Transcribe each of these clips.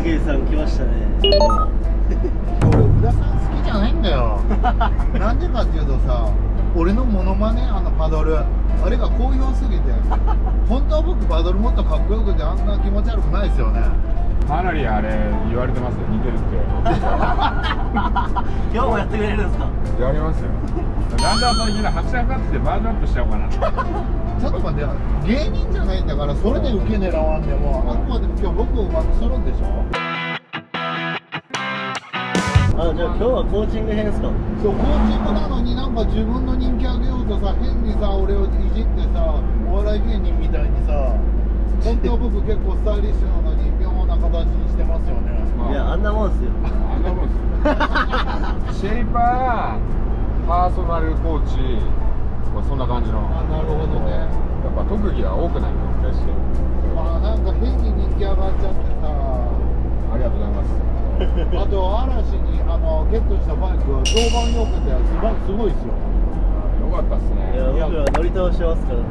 田圭さん来ましたね。俺宇田さん好きじゃないんだよ。なんでかっていうとさ俺のモノマネあのパドルあれが好評すぎて本当は僕パドルもっとかっこよくてあんな気持ち悪くないですよね。かなりあれ言われてますよ似てるって。今日もやってくれるんですか？やりますよ。だんだん最近拍車かかってきてバージョンアップしちゃおうかなちょっと待って芸人じゃないんだからそれで受け狙わんでもあくまでも今日僕をうまくするんでしょ？あじゃあ今日はコーチング編ですか？そうコーチングなのになんか自分の人気上げようとさ変にさ俺をいじってさお笑い芸人みたいにさ本当は僕結構スタイリッシュなのに妙な形にしてますよね。いやあんなもんですよ。あんなもんですよ。シェイパーパーソナルコーチまあそんな感じの。あなるほどね。やっぱ特技が多くないと確かに。まあなんか変に人気上がっちゃってさ。ありがとうございます。あと嵐にあのゲットしたバイクは評判良くてすごすごいですよ。よかったっすいやね僕ら乗り倒してますからね。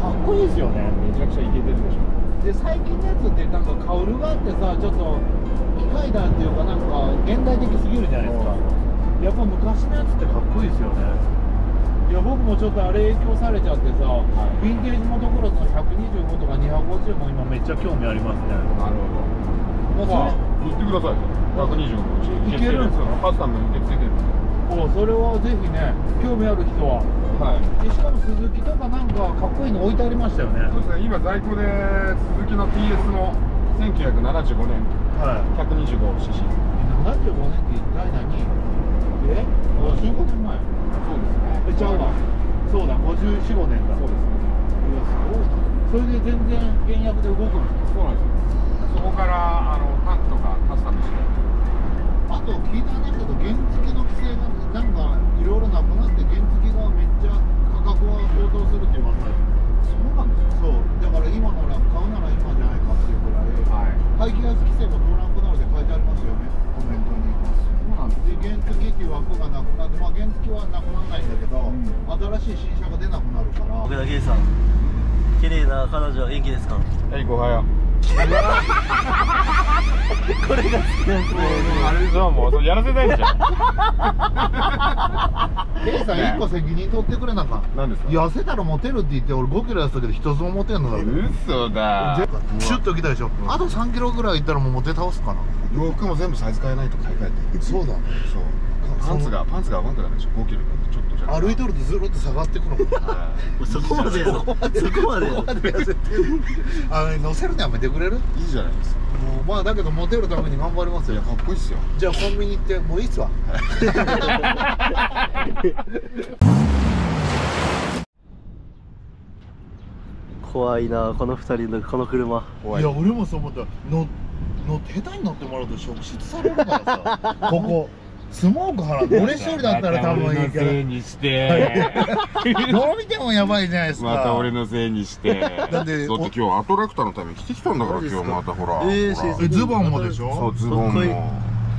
かっこいいですよね。めちゃくちゃイケてるでしょ。で最近のやつってなんかカウルがあってさちょっと機械だっていうかなんか現代的すぎるじゃないですか。やっぱ昔のやつってかっこいいですよねいや僕もちょっとあれ影響されちゃってさ、ヴィンテージモトクロスの125とか250も今めっちゃ興味ありますね。なるほど。まあまあ言ってください。125のうちいける？んですよカスタム受け付けてるんでそれおそれはぜひね興味ある人は。はい。でしかも鈴木とかなんかかっこいいの置いてありましたよね。そうですね。今在庫で鈴木の TS の1975年。はい。125cc 75年って一体何？え？55年前ちゃうわ。そうだ5455年だ。そうですそれで全然倹約で動くんですそうなんですよ。そこからあのタンクとかカスタムして。かあと聞いた話だと原付の規制がなんかいろいろなくなって原付がめっちゃ価格は高騰するって言いますそうなんですそうだから今なら買うなら今じゃないかっていうぐらいはい。排気ガス規制が通らなくなるって書いてありますよねコメントに。そうなんですで原付っていう枠がなくなってまあ原付はなくならないんだけど、ん。新しい新車が出なくなるから。奥田圭さん綺麗な彼女は元気ですか？はいごはよ。これが好きなんですねあれでしょもうそれやらせないんじゃんケイさん一個責任取ってくれなあか。ん何ですか？痩せたらモテるって言って俺5キロ痩せたけど一つもモテんのだ嘘だ。ぜシュッときたでしょ、うんあと3キロぐらいいったらもうモテ倒すかな。洋服も全部サイズ変えないと買い替えて。そうだね。そうパンツがパンツが合わんくなるでしょ。5キロちょっとじゃ歩いとるとずるっと下がってくのはそこまでやろそこまでやろあの乗せるのやめてくれる？もいいいじゃないですか。うまあだけどモテるために頑張りますよ。いやかっこいいっすよ。じゃあコンビニ行ってもういいっすわ。怖いなこの二人のこの車。怖いや俺もそう思った。のの下手に乗ってもらうと職質されるからさ。ここスモーク払って俺一人だったら多分いいけどにして。どう見てもやばいじゃないですか。また俺のせいにして。だってだって今日アトラクターのために着てきたんだから今日またほら。えーズボンもでしそょうズボンも。ほ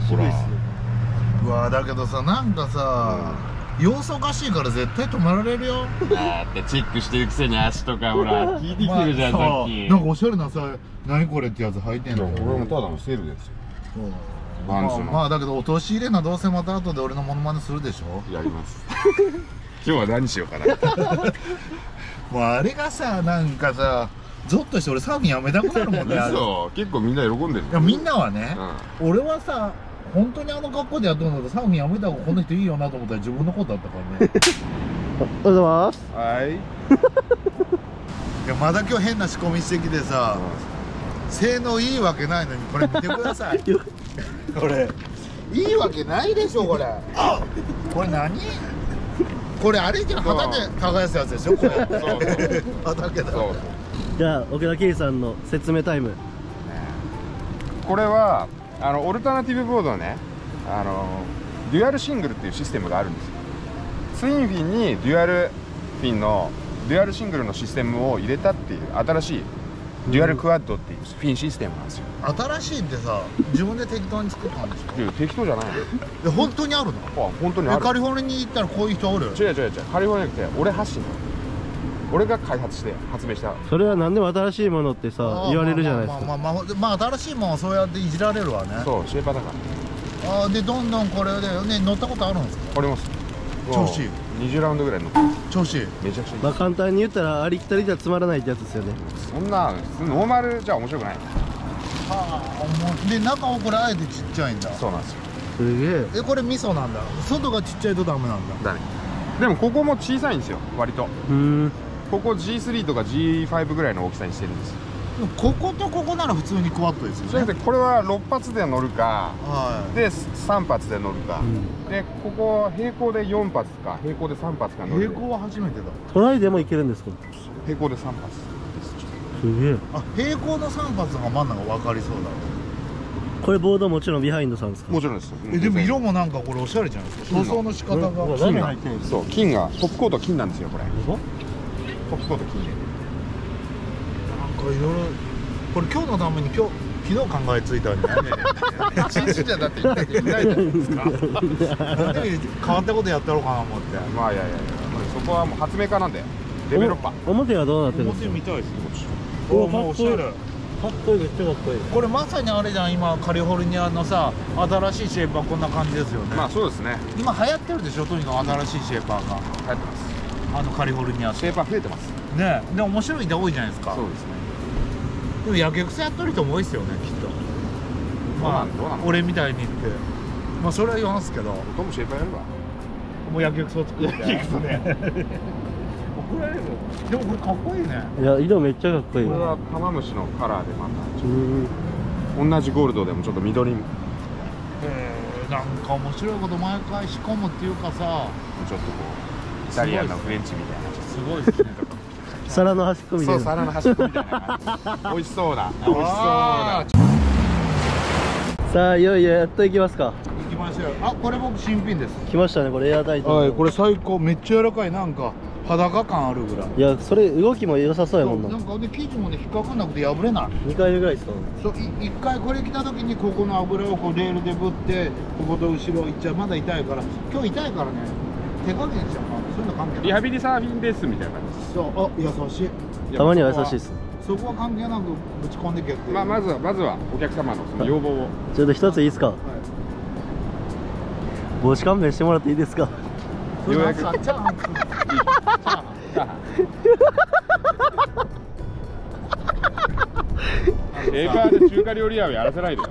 渋いっすねうわだけどさなんかさ、様子おかしいから絶対止められるよ。だってチェックしてるくせに足とかほら 聞いてきてるじゃんさまあっきなんかおしゃれなさ何これってやつ履いてんの？俺もただのセールですよ。う。んバンズのまあ、まあだけどお通し入れなどうせまた後で俺のモノマネするでしょ？やります。今日は何しようかな。もうあれがさなんかさゾッとして俺サーフィンやめたくなるもんねあれ。い嘘結構みんな喜んでるやみんなはねう、ん。俺はさ本当にあの格好でやっとるのとサーフィンやめた方がこの人いいよなと思ったら自分のことだったからね。おはようございます。はい。いやまだ今日変な仕込みしてきてさ、性能いいわけないのにこれ見てください これ。いいわけないでしょこれ。あこれ何？これあれじゃ畑。耕すやつでしょこれ。そう。畑だ。そう。じゃあ奥田圭さんの説明タイム。これはあのオルタナティブボードのねあのデュアルシングルっていうシステムがあるんですよ。ツインフィンにデュアルフィンのデュアルシングルのシステムを入れたっていう新しいデュアルクワッドっていうフィンシステムなんですよ。新しいってさ自分で適当に作ったんでしょ？いや適当じゃないので本当にあるの？あ本当にある。えカリフォルニアに行ったらこういう人おる？違う違う違うカリフォルニアじゃなくて俺発信俺が開発して発明した。それは何でも新しいものってさ言われるじゃないですか。まあまあまあまあ、まあ、新しいもんはそうやっていじられるわね。そうシェーパーだから。ああでどんどんこれでね乗ったことあるんですか？あります調子いい。20ラウンドぐらい乗ってる調子いい。めちゃくちゃいい。まあ簡単に言ったらありきたりじゃつまらないってやつですよね。そんな普通ノーマルじゃ面白くない。はあもうで中はこれあえてちっちゃいんだ。そうなんですよ。すげえ。えこれ味噌なんだ。外がちっちゃいとダメなんだ。だねでもここも小さいんですよ割と。うーん。ここ G3 とか G5 ぐらいの大きさにしてるんです。よこことここなら普通にクワッドですよね。それでこれは6発で乗るかはで3発で乗るか、うん。でここ並行で4発か。並行で3発か乗る。い並行は初めてだ。トライでもいけるんですか？並行で3発。ですすげえ。あ並行の3発が真ん中分かりそうだ。これボードもちろんビハインドさんですか？もちろんです。えでも色もなんかこれおしゃれじゃないですか。塗装の仕方が。うん。金が入ってるそう金が。トップコート金なんですよこれ。トップコート金でかいろいろこれ今日のために今日昨日考えついたんじゃない一日じゃだっないじゃないですか。なんで変わったことやったろうかな思って。まあいやいやいや。そこはもう発明家なんでデベロッパ表はどうなってるんですか？表見たいですおおもうおしゃれかっこいいめっちゃかっこいいこれまさにあれじゃん今カリフォルニアのさ新しいシェーパーこんな感じですよね、まあそうですね今流行ってるでしょとにかく新しいシェーパーが流行ってますあのカリフォルニアシェーパー増えてますねで面白い人多いじゃないですかそうですねでもやけくそやってる人も多いですよねきっと。どうなんどうなん？俺みたいにって。まあそれは言わんすけど。どうもシェーパーやるわ。もうやけくそ作って。やけくそね。怒られるでもこれかっこいいね。いや色めっちゃかっこいいこれは玉虫のカラーでまた。同じゴールドでもちょっと緑。もへえなんか面白いこと毎回仕込むっていうかさ。ちょっとこうイタリアンのフレンチみたいな。すごいですね 皿の端っこみたそいうな皿の端っこみたいな。美味しそうだ。美味しそうあださあいよいよやっと行きますか。行きましょう。あこれ僕新品です。来ましたねこれエアタイトはいこれ最高。めっちゃ柔らかい。なんか裸感あるぐらい。いやそれ動きも良さそうやもんな。なんかで生地もね引っかかんなくて破れない。2回目ぐらいですか。そうい一回これ来た時にここの油をこうレールでぶってここと後ろ行っちゃう。まだ痛いから。今日痛いからね。手加減しちゃうかそういうの関係ない。リハビリサーフィンですみたいな感じ。そう。あ優しい。たまには優しいです。そこは関係なくぶち込んでけってまあまずはまずはお客様のその要望を。ちょっと一ついいですか？はい帽子勘弁してもらっていいですか？ようやく。チャーハン。チャーハン。エーカーで中華料理屋をやらせないでよ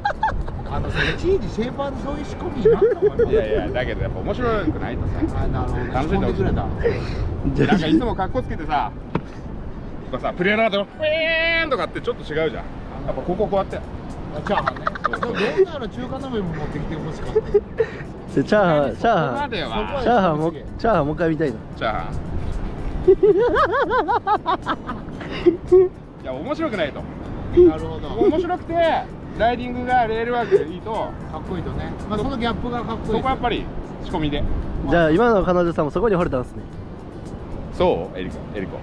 あのいちいちシェーパーでそういう仕込みになったのかな？いやいやだけどやっぱ面白くないとさ。あなるほど楽しんでくれた。じゃなんかいつも格好つけてさとかさプレーナーとウィーンとかってちょっと違うじゃん。やっぱこここうやって。あチャーハンね。どうなら中華鍋も持ってきてほしかった。チャーハンチャーハンチャーハンもチャーハンもう一回見たいな。チャーハン。いや面白くないと。なるほど。面白くてライディングがレールワークでいいとかっこいいとね、まあ、そのギャップがかっこいいそこはやっぱり仕込みで。じゃあ今の彼女さんもそこに惚れたんですね。そうエリコエリコ。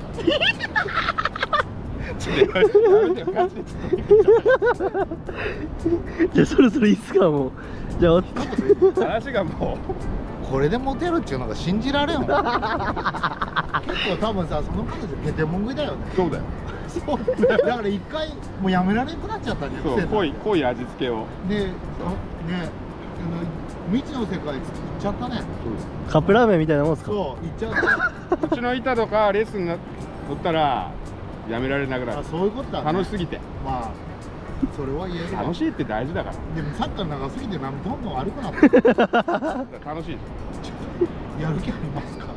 じゃあそろそろいいっすかもう。じゃあお話がもこれでモテるっていうのが信じられんわ。結構多分さその彼女ゲテモン食いだよね。うそうだよそうだから一回もうやめられなくなっちゃったんじゃんそう濃い濃い味付けを。であねあの未知の世界行っちゃったね。カップラーメンみたいなもんですか？そう行っちゃった。うちの板とかレースにな乗ったらやめられなくなあるそういうことだ、ね、楽しすぎて。まあそれは言えるわ楽しいって大事だから。でもサッカー長すぎてなんどんどん悪くなってる楽しいやる気ありますか？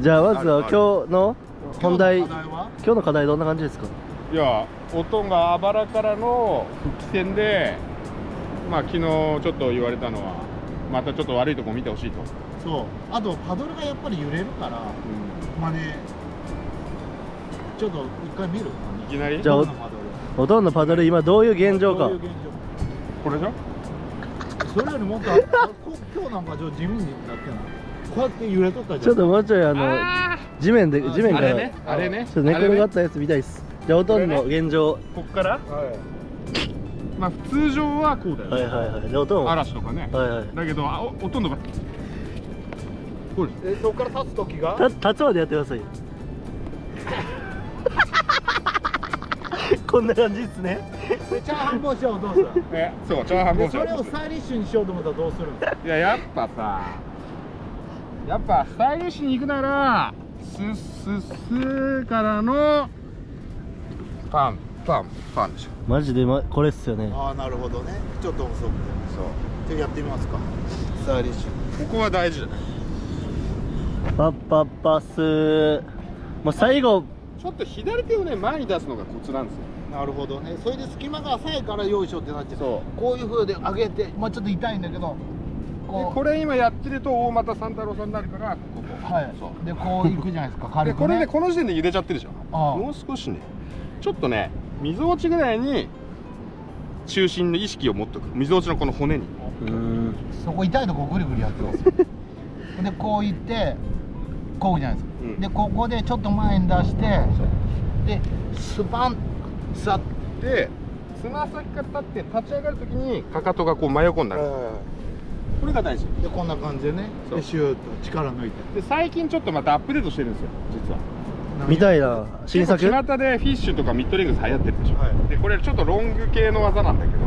じゃあまずは今日の本題今今日の課題は？日の課題どんな感じですか？いやおとんがあばらからの復帰戦でまあ昨日ちょっと言われたのはまたちょっと悪いとこ見てほしいと、そう。あとパドルがやっぱり揺れるからまあねちょっと一回見る？いきなり？じゃあほとんどパドル？今どういう現状かどういう現これでしょ状それよりもっと今日なんかちょっと地味になってない？こうやって揺れとったじゃん。ちょっともうちょいあのあ地面で地面からあれね。あれね。ちょっと寝転がったやつ見たいっす。じゃあほとんどの現状。こっから？はい。まあ通常はこうだよね、はいはいはい。じゃあほとんどは？い嵐とかね、はいだけどあおほとんどがこうですえそこから立つ時が？た立つまでやってくださいよ。こんな感じですね。でチャーハン帽子をどうするえそうチャーハンで帽子。それをスタイリッシュにしようと思ったらどうするんですかいややっぱさやっぱスタイリッシュに行くならスッスッスーからのパン。パン。パンでしょ。マジで、ま、これっすよね。ああなるほどね。ちょっと遅くて。そう。じゃあやってみますか。スタイリッシュ。ここは大事だ。パッパッパスー。まあ最後。ちょっと左手をね前に出すのがコツなんですよ。なるほどね。それで隙間が浅いからよいしょってなっちゃう。そこういう風で上げてまあちょっと痛いんだけどでここれ今やってると大俣三太郎さんになるからここはい。そうでこういくじゃないですかで軽く、ね、これでこの時点で茹でちゃってるでしょああ。もう少しね。ちょっとね溝落ちぐらいに中心の意識を持っとく。溝落ちのこの骨に。うーん。そこ痛いとこぐりぐりやってますよ。でこういってこうじゃないですか、うん。でここでちょっと前に出してでスパンさでつま先から立って立ち上がるときにかかとがこう真横になるこれが大事。でこんな感じでね。でシューッと力抜いて。で最近ちょっとまたアップデートしてるんですよ実は。みたいな新作？巷でフィッシュとかミッドレグス流行ってるでしょ、はい。でこれちょっとロング系の技なんだけど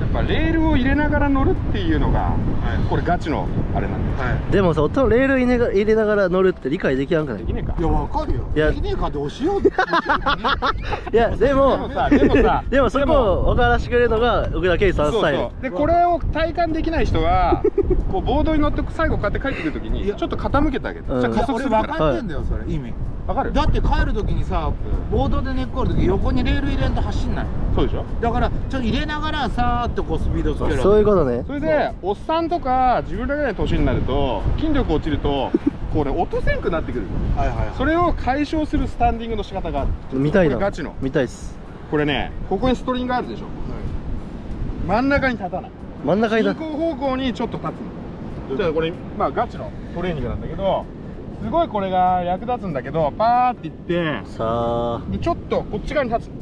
やっぱレールを入れながら乗るっていうのが、これガチのあれなんだよ、はでもさ音レール入れが入れながら乗るって理解できやんくないできねえか。いいやわかるよ。いや。できねえかって教えよう。いやででもでもさ でもそこを分からしてくれるのが奥田圭さんスタイルそうでこれを体感できない人はこうボードに乗って最後こうやって帰ってくるときにちょっと傾けてあげる、うん。じゃあ加速するから。分かってんだよそれ意味わかる？だって帰る時にさボードで寝っ転る時横にレール入れんと走んない？そうでしょ？だからちょっと入れながらさーっとこうスピードつけるそういうことね。それでおっさんとか自分らぐらいの年になると筋力落ちるとこれ落とせんくなってくる。はいはいはい。それを解消するスタンディングの仕方がある。見たいな。これガチの。見たいっす。これねここにストリングあるでしょ？真ん中に立たない。真ん中にだ進行方向にちょっと立つの。じゃあこれまあガチのトレーニングなんだけどすごいこれが役立つんだけどパーっていってさあ。でちょっとこっち側に立つ。こ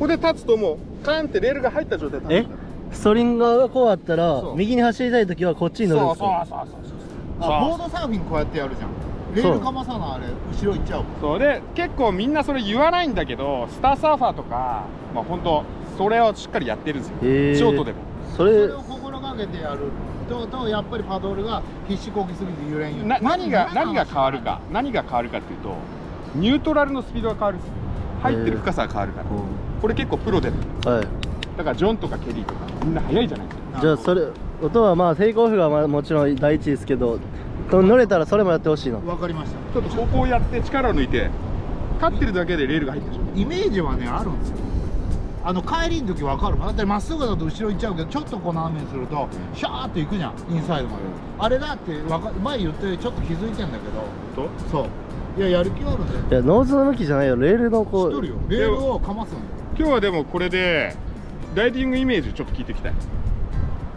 こで立つともうカーンってレールが入った状態でえ？ストリンガーがこうあったらそう。右に走りたい時はこっちに乗るんですそうかそうそうそうあボードサーフィンこうやってやるじゃん。レールかまさなあれ後ろ行っちゃうそう。で結構みんなそれ言わないんだけどスターサーファーとかまあ本当それをしっかりやってるんですよ、へー。ショートでも。そそれれを心がけてやるととやっぱりパドルが必死こぎすぎて揺れんよ何がまあ何が変わるか。何が変わるかっていうとニュートラルのスピードが変わるんですよ入ってる深さが変わるから。これ結構プロではい。だからジョンとかケリーとかみんな速いじゃないですか。じゃあそれ音はまあテイクオフがまあもちろん第一ですけどと乗れたらそれもやってほしいの。わかりました。ちょっとここをやって力を抜いて立ってるだけでレールが入ってるでしょイメージはねあるんですよあの帰りの時わかるもん。だってまっすぐだと後ろ行っちゃうけどちょっとこの雨にするとシャーっと行くじゃん。インサイドまで、あれだってわか前言ってちょっと気づいてんだけど。とそう。いややる気はあるんだよいやノーズの向きじゃないよ。レールのこう知っとるよ。レールをかますんだよ。今日はでもこれでライディングイメージちょっと聞いていきたい。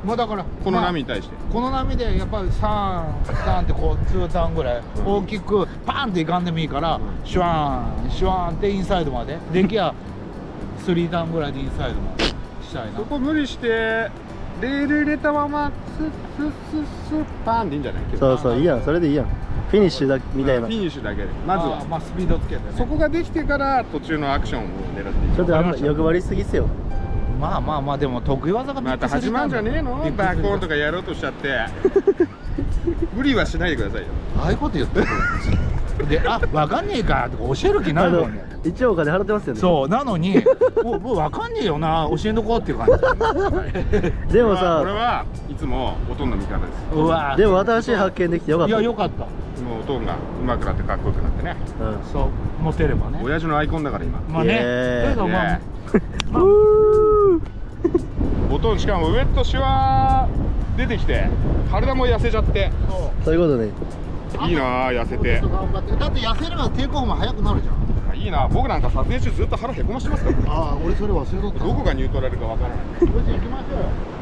まあだからこのまあ波に対して、この波でやっぱり3ターンってこう2ターンぐらい大きくパーンっていかんでもいいからシュワーンシュワーンってインサイドまで。できや3ターンぐらいでインサイドまでしたいな。そこ無理してレール入れたままスッスッスッスッパーンでいいんじゃない？そうそういいやん。それでいいやん。フィニッシュだみたいなフィニッシュだけで。まずあはーまあスピードつけてね。そこができてから途中のアクションを狙っていく。ちょっとあんま欲張りすぎっすよ。まあまあまあでも得意技がまた始まるんじゃねえの？バックオンとかやろうとしちゃって。無理はしないでくださいよ。ああいうこと言ってる。であ分かんねえかとか教える気ないもんね一応お金払ってますよね。そうなのにもうもう分かんねえよな教えんとこうっていう感じ。でもこれさはいつもおとんの味方です。うわでも新しい発見できてよかっいたやよかった。もうおとんが上手くなってかっこよくなってね。うん。そう持てればね。親父のアイコンだから今。まあねだけどまあねまあ。おとんしかもウエットシワ出てきて体も痩せちゃって。そう。そういうことね。いいなあ痩せて。だって痩せればテイクオフも早くなるじゃんいいな。僕なんか撮影中ずっと腹へこましてますからああ俺それ忘れとった。どこがニュートラルかわからないよし行きましょうよ「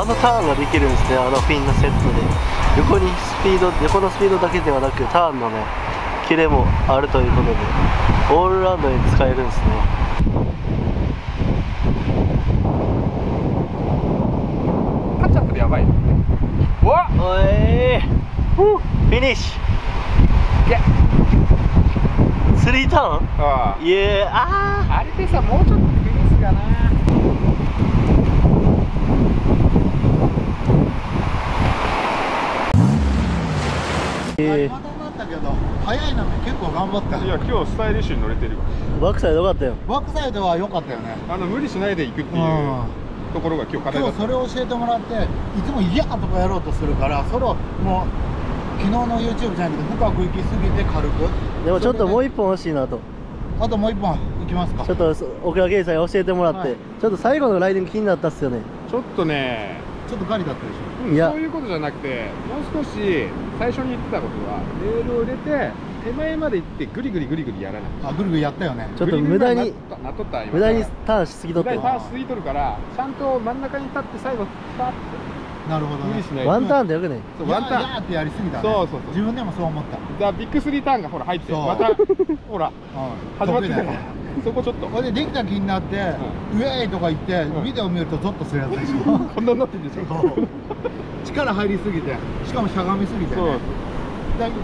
あのターンができるんですねあのフィンのセットで。横にスピード横のスピードだけではなくターンのねキレもあるということでオールラウンドに使えるんですね。やばいわおいフィニッシいや。ュスリーターン？あいえあああれでさもうちょっとフィニスがなえまたなったけど早いな結構頑張ったいや今日スタイリッシュに乗れてるわーバックサイドよかったよ。バックサイドは良かったよね。あの無理しないで行くっていううん。ところが今日課題だった。今日それを教えてもらっていつも「いや!」とかやろうとするからそれをもう昨日の YouTube じゃなくて深く行き過ぎて軽く。でもちょっともう一一本欲しいなと。あともう一本行きますか。ちょっと奥田圭さんに教えてもらって、はい。ちょっと最後のライディング気になったっすよねちょっとね。ちょっとガリだったでしょいや。そういうことじゃなくてもう少し最初に言ってたことはレールを入れて手前まで行ってグリグリグリグリやらない。あぐるぐるやったよね。ちょっと無駄にグリグリがなっとった今無駄にターンしすぎと。って無駄にターンしすぎとるからちゃんと真ん中に立って最後パッて。なるほどね。無理しないワンターンでよくね。そうワンターン。ってやりすぎたね。そうそうそう。自分でもそう思った。じゃあビッグスリーターンがほら入ってまたほら うん。始まってたからそこちょっとこれでできた気になって、ウェーイとか言って、うん。ビデオ見るとゾッとするやつでしょ。こんなになってるでしょ。力入りすぎてしかもしゃがみすぎて、ね、そう。だいや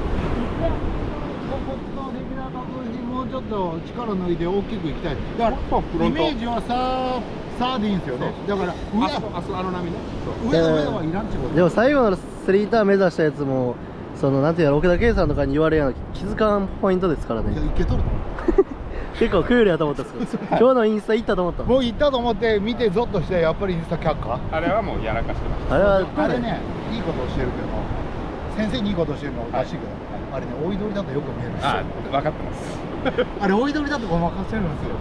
ここのレギュラーの部品もうちょっと力抜いて大きくいきたい。だからイメージはさサーでいいんですよね。だからあ上。あそあの波ね。上の上はいらんちこと。でも最後のスリーターン目指したやつもそのなんていうの奥田圭さんとかに言われるような気づかんポイントですからいやねいけとる結構クールやと思ったんですけど今日のインスタ行ったと思ったもう行ったと思って見てゾッとしてやっぱりインスタ却下。あれはもうやらかしてました。あれはあれねいいことをしてるけど先生にいいことをしてるのはおかしいけど、あれね追い取りだとよく見えるあ分かってます。あれ追い取りだとごまかせるんですよ。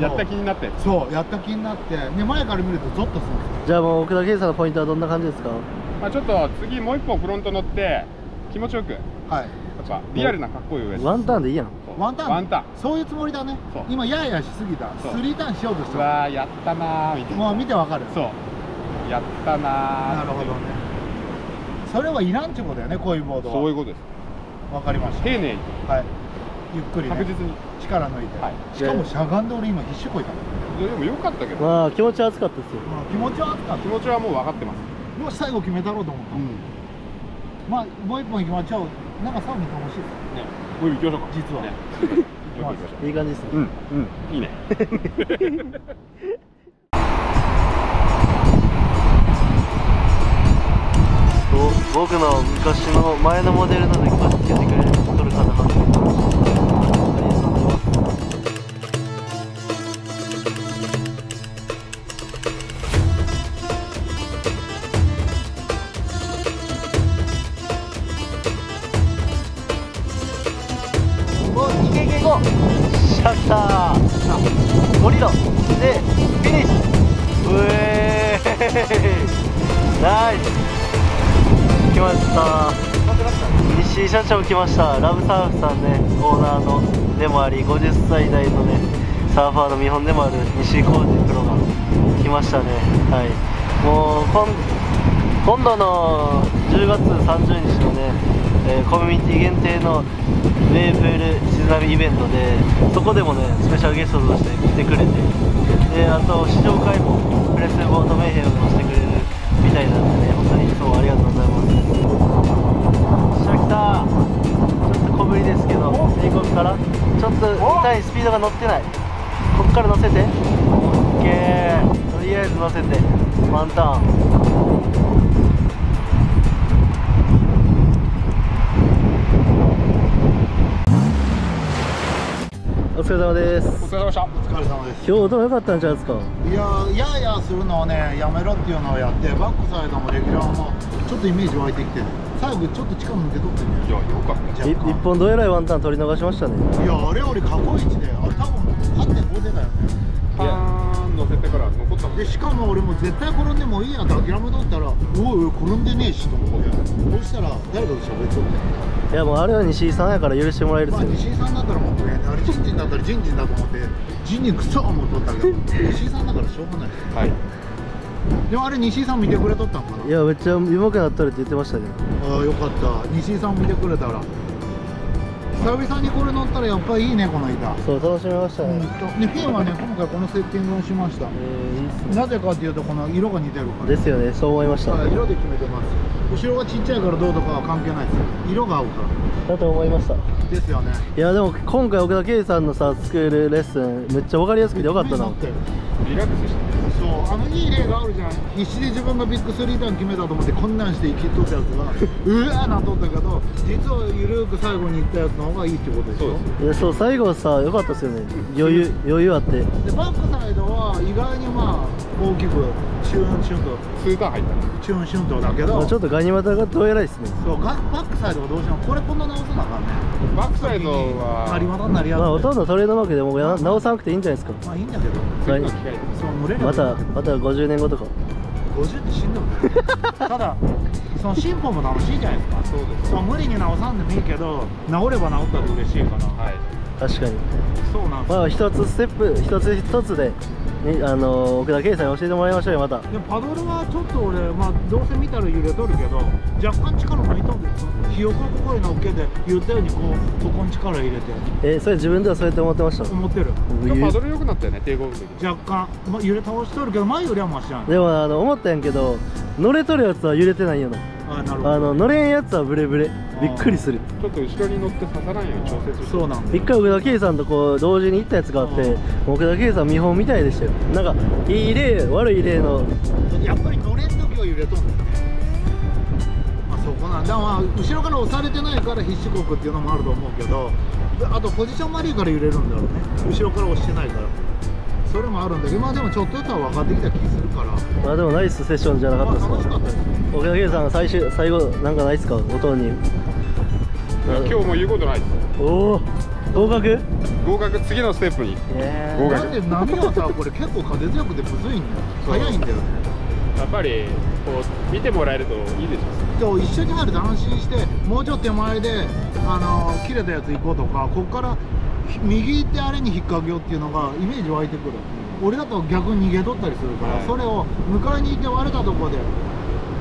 やった気になって。そうやった気になって。で前から見るとゾッとするんですよ。じゃあもう奥田圭さんのポイントはどんな感じですか？まあちょっと次もう一本フロント乗って気持ちよく。やはいっぱリアルなかっこいい上ワンターンでいいやん。そうワンターン。ワンターン。そういうつもりだね。今ややしすぎた。スリーターンしようとしうたわーやったなーみたいな。もう見てわかる。そう。やったなーなるほどね。それはいらんちゅうことだよねこういうボードは。そういうことです。わかりました。丁寧に。はい。ゆっくりね。確実に。力抜いて、はい。しかもしゃがんで俺今必死こいたでもよかったけど。まあ気持ちは熱かったですよ。気持ちは熱かっ気持ちはもう分かってます。たよし最後決めたろうと思った、まあもう一本行きましょう。なんかさらに楽しいですね。もう行きましょうか。実は。ね。行きましょう行きましょいい感じですね。ううん。うんいいね。お 僕の昔の前のモデルの時からつけてました。ラブサーフさんねオーナーのでもあり50歳代のねサーファーの見本でもある西浩二プロが来ましたね。はい。もう今度の10月30日のね、えーコミュニティ限定のメープル静波イベントでそこでもねスペシャルゲストとして来てくれてであと試乗会もプレスボートメイヘムもしてくれるみたいなんでね本当にいつもありがとうございます。ぶりですけど英国から。ちょっと痛いスピードが乗ってない。こっから乗せて。OK とりあえず乗せて。ワンターンお疲れ様です。お疲れ様でした。お疲れ様です。今日音良かったんじゃないですか？いやややするのをねやめろっていうのをやってバックサイドもレギュラーもちょっとイメージ湧いてきてる最後ちょっと力抜け取ってるいやよかった。一本どえらいワンターン取り逃しましたね。いやあれより過去一であれ多分8.5でだよね。パーン乗せてから残ったでしかも俺も絶対転んでもいいやって諦めとったらおいおい転んでねえしと思ってそうしたら誰かと喋っていやもうあれは西井さんやから許してもらえるっますあよ西井さんだったらもっとねあれジンジンだったらジンジンだと思ってジンジンクソ思っとったけど西井さんだからしょうがない。ですはい。でもあれ西井さん見てくれとったんかな？いやめっちゃうまくなっとるって言ってましたねああよかった。西井さん見てくれたら久々にこれ乗ったらやっぱりいいねこの板そう楽しみましたうんでフィンはね今回このセッティングをしました。えー、なぜかっていうとこの色が似てるから。ですよね。そう思いました。はい色で決めてます。後ろがちっちゃいからどうとかは関係ないです。色が合うから。だと思いました。ですよね。いやでも今回奥田圭さんのさスクールレッスンめっちゃ分かりやすくてよかったなリラックスしてそうあのいい例があるじゃん。必死で自分がビッグスリーターン決めたと思ってこんなんして生きとったやつがうわーなっとったけど実はゆるーく最後に行ったやつの方がいいってことでしょ？いやそう最後さ良かったっすよね。余裕余裕あって。でバックサイドは意外にまあ大きくシュンシュンと2ターン入ったシュンシュンとだけど。まあちょっとガニ股がどうやらいっすね。そうガバックサイドがどうしてもこれこんな直さなあかんねバックサイドはなりまたになりやすいまあほとんどトレードマークでも直さなくていいんじゃないですか。まあいいんだけど。そう群れるまたまた50年後とか。50って死んでもね。ただその進歩も楽しいじゃないですか。そうです。そう無理に直さんでもいいけど治れば治ったら嬉しいから。はい確かに。そうなんですよ。まあ一つステップ一つ一つで、ね、あの奥田圭さんに教えてもらいましょうよまた。でもパドルはちょっと俺、まあ、どうせ見たら揺れとるけど若干力抜いとんですよ。ひよこここに乗っけて言ったようにこうここに力入れて。えそれ自分ではそうやって思ってました？思ってる。でもパドル良くなったよね抵抗の時若干、まあ、揺れ倒しとるけど前よりはマシやん。でもあの思ったんやけど乗れとるやつは揺れてないよなあの乗れんやつはブレブレ。びっくりする。ちょっと後ろに乗って刺さらんように調節してそうなんだ一回奥田圭さんとこう同時に行ったやつがあって奥田圭さん見本みたいでしたよ。なんかいい例悪い例の。やっぱり乗れん時は揺れとんだよね。まあそこなんだ。まあ後ろから押されてないから必死国っていうのもあると思うけどであとポジション悪いから揺れるんだろうね。後ろから押してないからそれもあるんだけどまあでもちょっとずつは分かってきた気するから。まあでもナイスセッションじゃなかまあったですか楽しかったです奥田圭さんが最終最後なんかないっすか音に。今日も言うことないです。おお合格？合格次のステップに。え合格。なんで波はさこれ結構風強くてむずいんだよ。そう。速いんだよね。やっぱりこう見てもらえるといいでしょ今日一緒に入ると安心してもうちょっと手前であの切れたやつ行こうとかここから右行ってあれに引っ掛けようっていうのがイメージ湧いてくる、俺だと逆に逃げとったりするから、はい。それを迎えに行って割れたところで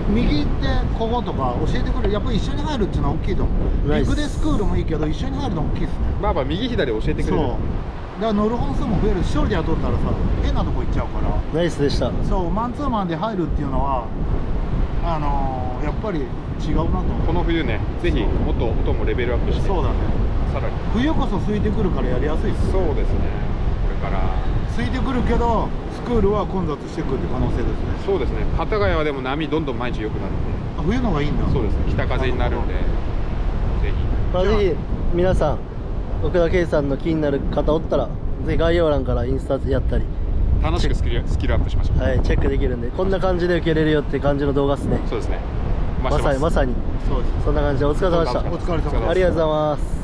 右行ってこことか教えてくれる。やっぱり一緒に入るっていうのは大きいと思う。陸でスクールもいいけど一緒に入るのも大きい。ですねまあまあ右左教えてくれる。そう。だから乗る本数も増える。し一人で雇ったらさ変なとこ行っちゃうから。ナイスでした。そう。マンツーマンで入るっていうのはあのーやっぱり違うなと思う。この冬ねぜひもっと音もレベルアップして。そうだねさらに。冬こそ空いてくるからやりやすいっすそうですね。これから。空いてくるけどスクールは混雑してくるって可能性ですね。そうですね。幡ヶ谷はでも波どんどん毎日良くなるんあ冬のがいいんだ。でそうですね。北風になるんで。ぜひ。まあ、ぜひ皆さん奥田圭さんの気になる方おったらぜひ概要欄からインスタやったり。楽しくスキルスキルアップしましょう。はいチェックできるんで。こんな感じで受けれるよって感じの動画っすね。そうですね。まさにまさに。そうですそんな感じでお疲れ様でした。お疲れ様ですありがとうございます